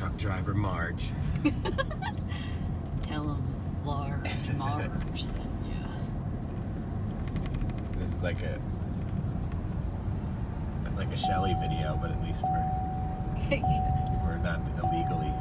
truck driver Marge. Tell him large Marge sent you. This is like a like a Shelly video, but at least we're we're not illegally.